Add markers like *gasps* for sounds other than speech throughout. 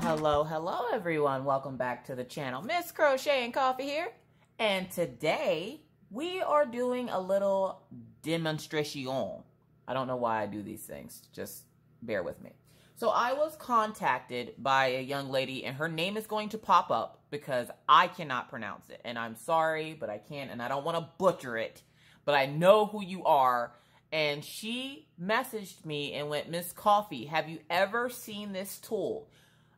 Hello, hello everyone. Welcome back to the channel. Miss Crochet and Coffee here. And today we are doing a little demonstration. I don't know why I do these things. Just bear with me. So I was contacted by a young lady and her name is going to pop up because I cannot pronounce it. And I'm sorry, but I can't and I don't want to butcher it. But I know who you are and she messaged me and went, Miss Coffee, have you ever seen this tool?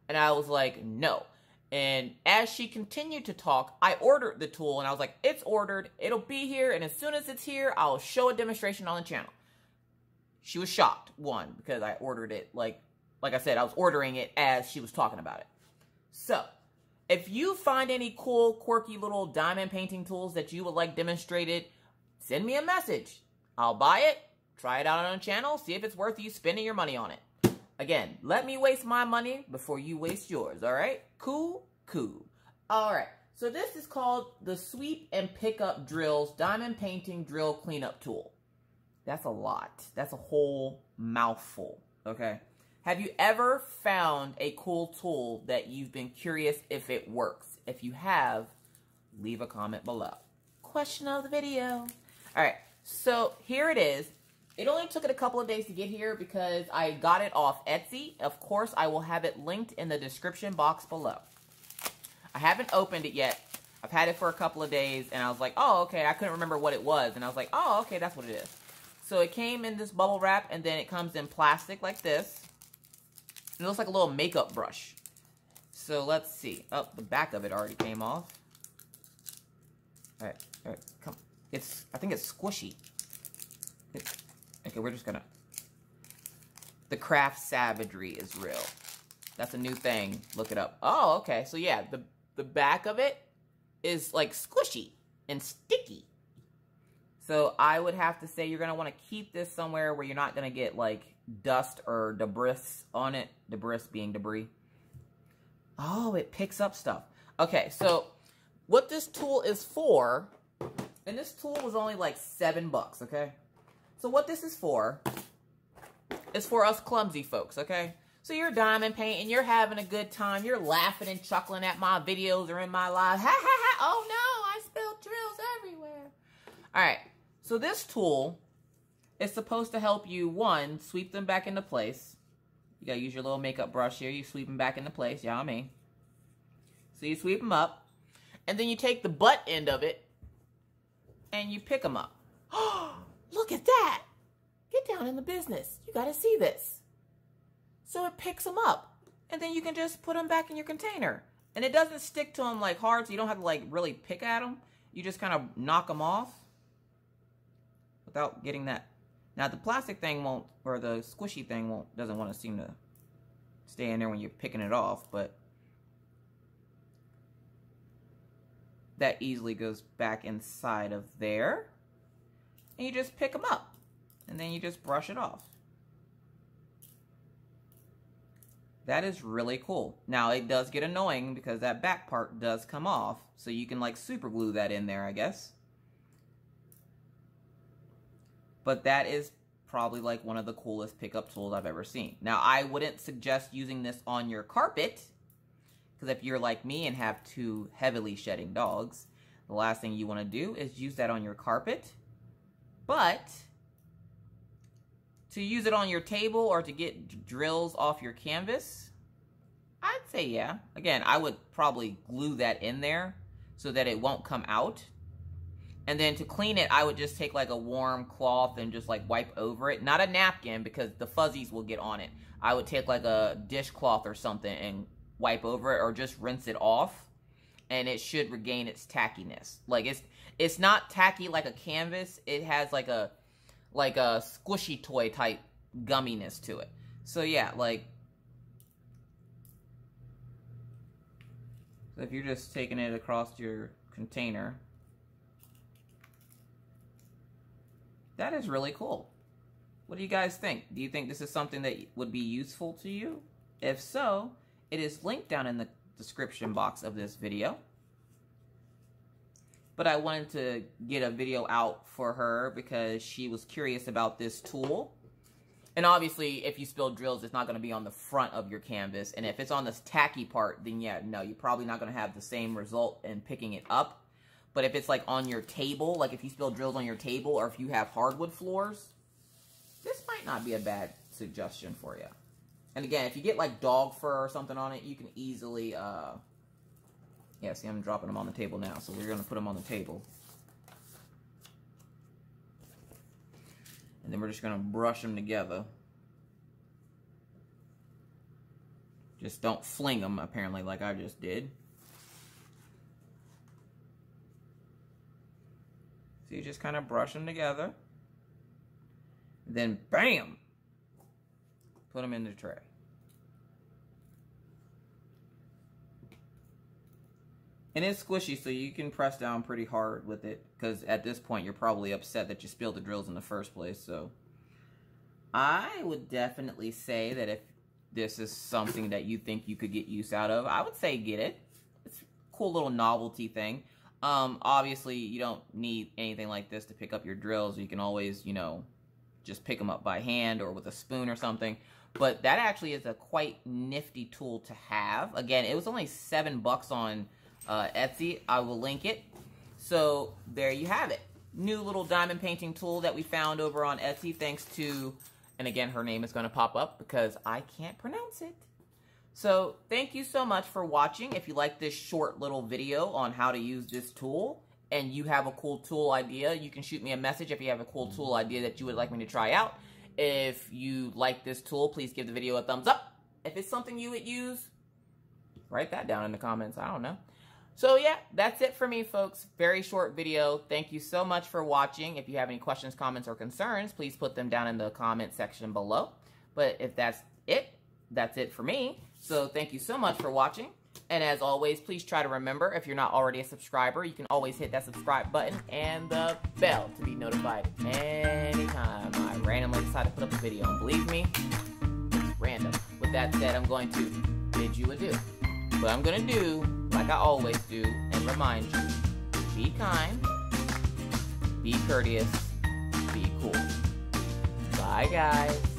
And I was like, no. And as she continued to talk, I ordered the tool and I was like, it's ordered, it'll be here, and as soon as it's here, I'll show a demonstration on the channel. She was shocked, one, because I ordered it like like I said, I was ordering it as she was talking about it. So, if you find any cool, quirky little diamond painting tools that you would like demonstrated, send me a message. I'll buy it, try it out on a channel, see if it's worth you spending your money on it. Again, let me waste my money before you waste yours, all right? Cool? Cool. All right, so this is called the Sweep and Pickup Drills Diamond Painting Drill Cleanup Tool. That's a lot. That's a whole mouthful, okay? Have you ever found a cool tool that you've been curious if it works? If you have, leave a comment below. Question of the video. All right, so here it is. It only took it a couple of days to get here because I got it off Etsy. Of course, I will have it linked in the description box below. I haven't opened it yet. I've had it for a couple of days, and I was like, oh, okay. I couldn't remember what it was, and I was like, oh, okay, that's what it is. So it came in this bubble wrap, and then it comes in plastic like this. It looks like a little makeup brush. So let's see. Oh, the back of it already came off. All right, all right, come. It's, I think it's squishy. Okay, we're just gonna... The craft savagery is real. That's a new thing. Look it up. Oh, okay. So yeah, the, the back of it is like squishy and sticky. So I would have to say you're going to want to keep this somewhere where you're not going to get like dust or debris on it. Debris being debris. Oh, it picks up stuff. Okay, so what this tool is for, and this tool was only like seven bucks, okay? So what this is for is for us clumsy folks, okay? So you're diamond painting, you're having a good time, you're laughing and chuckling at my videos or in my live. *laughs* Ha ha ha, oh no, I spilled drills everywhere. All right, so this tool is supposed to help you, one, sweep them back into place. You gotta use your little makeup brush here, you sweep them back into place, I mean. So you sweep them up, and then you take the butt end of it, and you pick them up. *gasps* Oh, Look at that. Get down in the business. You got to see this. So it picks them up. And then you can just put them back in your container. And it doesn't stick to them like hard, so you don't have to like really pick at them. You just kind of knock them off without getting that. Now the plastic thing won't, or the squishy thing won't, doesn't want to seem to stay in there when you're picking it off, but that easily goes back inside of there and you just pick them up and then you just brush it off. That is really cool. Now it does get annoying because that back part does come off so you can like super glue that in there I guess. But that is probably like one of the coolest pickup tools I've ever seen. Now I wouldn't suggest using this on your carpet because if you're like me and have two heavily shedding dogs, the last thing you want to do is use that on your carpet but to use it on your table or to get drills off your canvas, I'd say yeah. Again, I would probably glue that in there so that it won't come out. And then to clean it, I would just take like a warm cloth and just like wipe over it. Not a napkin because the fuzzies will get on it. I would take like a dishcloth or something and wipe over it or just rinse it off and it should regain its tackiness. Like it's it's not tacky like a canvas. It has like a like a squishy toy type gumminess to it. So yeah, like so if you're just taking it across your container, that is really cool. What do you guys think? Do you think this is something that would be useful to you? If so, it is linked down in the description box of this video. But I wanted to get a video out for her because she was curious about this tool. And obviously, if you spill drills, it's not going to be on the front of your canvas. And if it's on this tacky part, then yeah, no, you're probably not going to have the same result in picking it up. But if it's like on your table, like if you spill drills on your table or if you have hardwood floors, this might not be a bad suggestion for you. And again, if you get like dog fur or something on it, you can easily, uh, yeah, see I'm dropping them on the table now. So we're going to put them on the table. And then we're just going to brush them together. Just don't fling them, apparently, like I just did. So you just kind of brush them together. Then, bam! Put them in the tray. And it's squishy, so you can press down pretty hard with it. Because at this point, you're probably upset that you spilled the drills in the first place. So I would definitely say that if this is something that you think you could get use out of, I would say get it. It's a cool little novelty thing. Um, obviously, you don't need anything like this to pick up your drills. You can always, you know, just pick them up by hand or with a spoon or something. But that actually is a quite nifty tool to have. Again, it was only seven bucks on uh, Etsy. I will link it. So there you have it. New little diamond painting tool that we found over on Etsy thanks to, and again, her name is going to pop up because I can't pronounce it. So thank you so much for watching. If you like this short little video on how to use this tool and you have a cool tool idea, you can shoot me a message if you have a cool tool mm-hmm. idea that you would like me to try out. If you like this tool, please give the video a thumbs up. If it's something you would use, write that down in the comments. I don't know. So yeah, that's it for me, folks. Very short video. Thank you so much for watching. If you have any questions, comments, or concerns, please put them down in the comment section below. But if that's it, that's it for me. So thank you so much for watching. And as always, please try to remember, if you're not already a subscriber, you can always hit that subscribe button and the bell to be notified anytime I randomly decide to put up a video. And believe me, it's random. With that said, I'm going to bid you adieu. What I'm going to do like I always do, and remind you be kind, be courteous, be cool. Bye, guys.